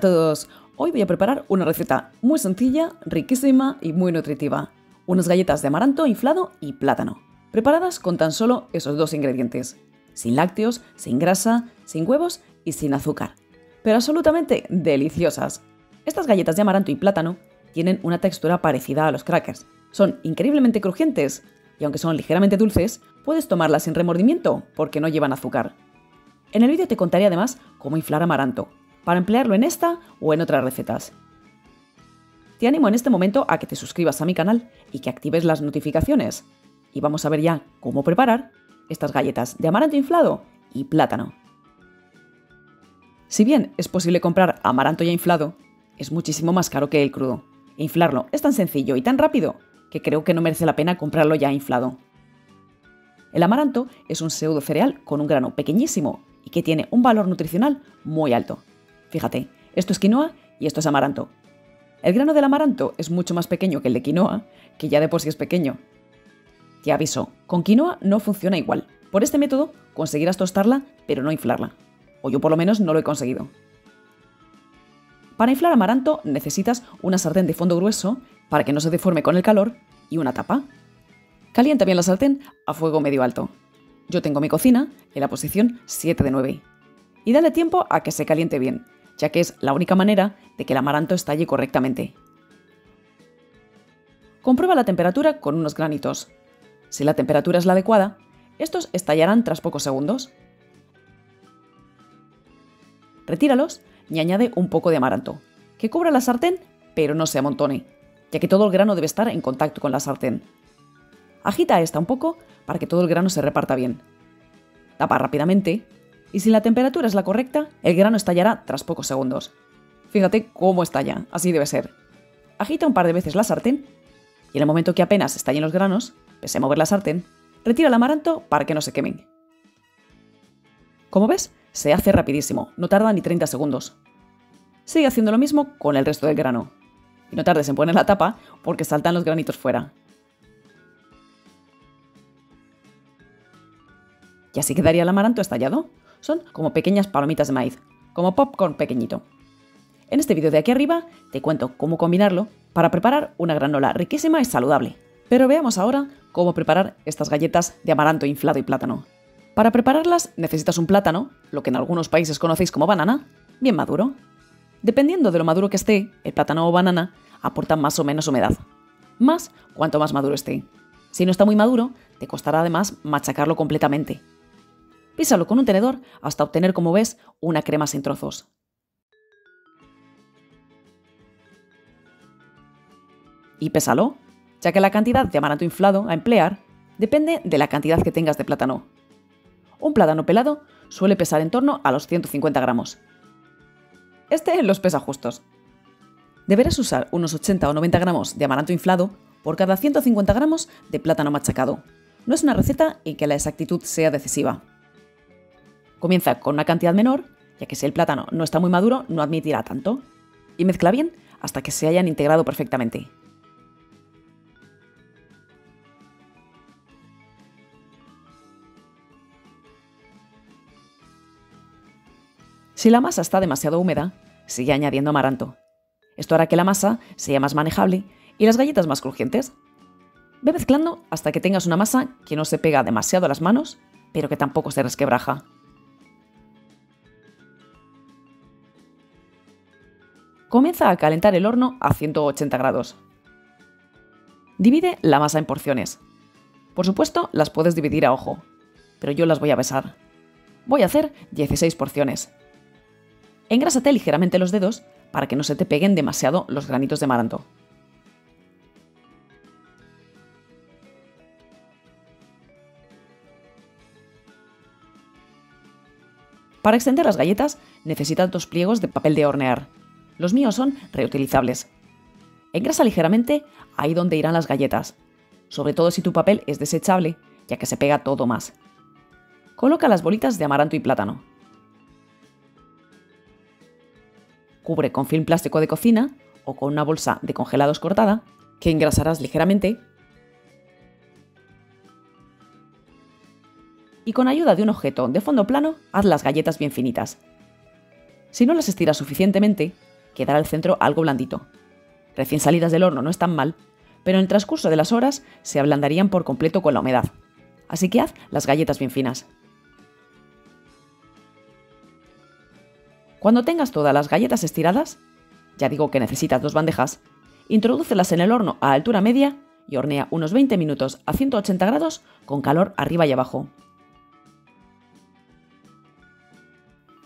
a todos, hoy voy a preparar una receta muy sencilla, riquísima y muy nutritiva. Unas galletas de amaranto inflado y plátano, preparadas con tan solo esos dos ingredientes. Sin lácteos, sin grasa, sin huevos y sin azúcar. Pero absolutamente deliciosas. Estas galletas de amaranto y plátano tienen una textura parecida a los crackers. Son increíblemente crujientes y aunque son ligeramente dulces, puedes tomarlas sin remordimiento porque no llevan azúcar. En el vídeo te contaré además cómo inflar amaranto, para emplearlo en esta o en otras recetas. Te animo en este momento a que te suscribas a mi canal y que actives las notificaciones. Y vamos a ver ya cómo preparar estas galletas de amaranto inflado y plátano. Si bien es posible comprar amaranto ya inflado, es muchísimo más caro que el crudo. E inflarlo es tan sencillo y tan rápido que creo que no merece la pena comprarlo ya inflado. El amaranto es un pseudo cereal con un grano pequeñísimo y que tiene un valor nutricional muy alto. Fíjate, esto es quinoa y esto es amaranto. El grano del amaranto es mucho más pequeño que el de quinoa, que ya de por sí es pequeño. Te aviso, con quinoa no funciona igual. Por este método conseguirás tostarla, pero no inflarla. O yo por lo menos no lo he conseguido. Para inflar amaranto necesitas una sartén de fondo grueso para que no se deforme con el calor y una tapa. Calienta bien la sartén a fuego medio alto. Yo tengo mi cocina en la posición 7 de 9. Y dale tiempo a que se caliente bien, ya que es la única manera de que el amaranto estalle correctamente. Comprueba la temperatura con unos granitos. Si la temperatura es la adecuada, estos estallarán tras pocos segundos. Retíralos y añade un poco de amaranto, que cubra la sartén pero no se amontone, ya que todo el grano debe estar en contacto con la sartén. Agita esta un poco para que todo el grano se reparta bien. Tapa rápidamente y si la temperatura es la correcta, el grano estallará tras pocos segundos. Fíjate cómo estalla, así debe ser. Agita un par de veces la sartén y en el momento que apenas estallen los granos, pese a mover la sartén, retira el amaranto para que no se quemen. Como ves, se hace rapidísimo, no tarda ni 30 segundos. Sigue haciendo lo mismo con el resto del grano. Y no tardes en poner la tapa porque saltan los granitos fuera. Y así quedaría el amaranto estallado. Son como pequeñas palomitas de maíz, como popcorn pequeñito. En este vídeo de aquí arriba te cuento cómo combinarlo para preparar una granola riquísima y saludable. Pero veamos ahora cómo preparar estas galletas de amaranto inflado y plátano. Para prepararlas necesitas un plátano, lo que en algunos países conocéis como banana, bien maduro. Dependiendo de lo maduro que esté, el plátano o banana aporta más o menos humedad. Más cuanto más maduro esté. Si no está muy maduro, te costará además machacarlo completamente, Písalo con un tenedor hasta obtener, como ves, una crema sin trozos. Y pésalo, ya que la cantidad de amaranto inflado a emplear depende de la cantidad que tengas de plátano. Un plátano pelado suele pesar en torno a los 150 gramos. Este los pesa justos. Deberás usar unos 80 o 90 gramos de amaranto inflado por cada 150 gramos de plátano machacado. No es una receta en que la exactitud sea decisiva. Comienza con una cantidad menor, ya que si el plátano no está muy maduro, no admitirá tanto. Y mezcla bien hasta que se hayan integrado perfectamente. Si la masa está demasiado húmeda, sigue añadiendo amaranto. Esto hará que la masa sea más manejable y las galletas más crujientes. Ve mezclando hasta que tengas una masa que no se pega demasiado a las manos, pero que tampoco se resquebraja. Comienza a calentar el horno a 180 grados. Divide la masa en porciones. Por supuesto, las puedes dividir a ojo, pero yo las voy a besar. Voy a hacer 16 porciones. Engrásate ligeramente los dedos para que no se te peguen demasiado los granitos de amaranto. Para extender las galletas necesitas dos pliegos de papel de hornear. Los míos son reutilizables. Engrasa ligeramente ahí donde irán las galletas, sobre todo si tu papel es desechable, ya que se pega todo más. Coloca las bolitas de amaranto y plátano. Cubre con film plástico de cocina o con una bolsa de congelados cortada, que engrasarás ligeramente. Y con ayuda de un objeto de fondo plano, haz las galletas bien finitas. Si no las estiras suficientemente, quedará el centro algo blandito. Recién salidas del horno no están mal, pero en el transcurso de las horas se ablandarían por completo con la humedad. Así que haz las galletas bien finas. Cuando tengas todas las galletas estiradas, ya digo que necesitas dos bandejas, introdúcelas en el horno a altura media y hornea unos 20 minutos a 180 grados con calor arriba y abajo.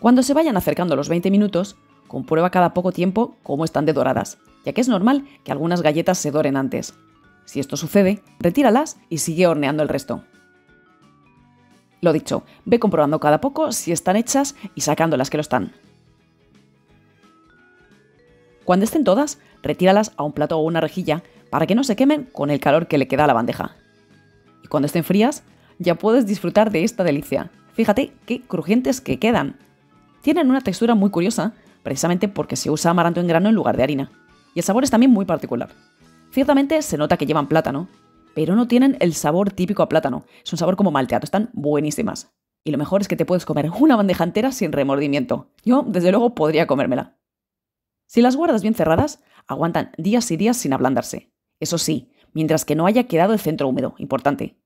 Cuando se vayan acercando los 20 minutos, comprueba cada poco tiempo cómo están de doradas, ya que es normal que algunas galletas se doren antes. Si esto sucede, retíralas y sigue horneando el resto. Lo dicho, ve comprobando cada poco si están hechas y sacando las que lo están. Cuando estén todas, retíralas a un plato o una rejilla para que no se quemen con el calor que le queda a la bandeja. Y cuando estén frías, ya puedes disfrutar de esta delicia. Fíjate qué crujientes que quedan. Tienen una textura muy curiosa, precisamente porque se usa amaranto en grano en lugar de harina. Y el sabor es también muy particular. Ciertamente se nota que llevan plátano, pero no tienen el sabor típico a plátano. Es un sabor como malteado, están buenísimas. Y lo mejor es que te puedes comer una bandeja entera sin remordimiento. Yo, desde luego, podría comérmela. Si las guardas bien cerradas, aguantan días y días sin ablandarse. Eso sí, mientras que no haya quedado el centro húmedo, importante.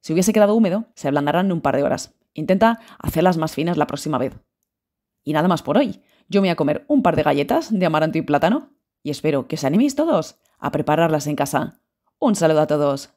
Si hubiese quedado húmedo, se ablandarán en un par de horas. Intenta hacerlas más finas la próxima vez. Y nada más por hoy. Yo me voy a comer un par de galletas de amaranto y plátano y espero que os animéis todos a prepararlas en casa. Un saludo a todos.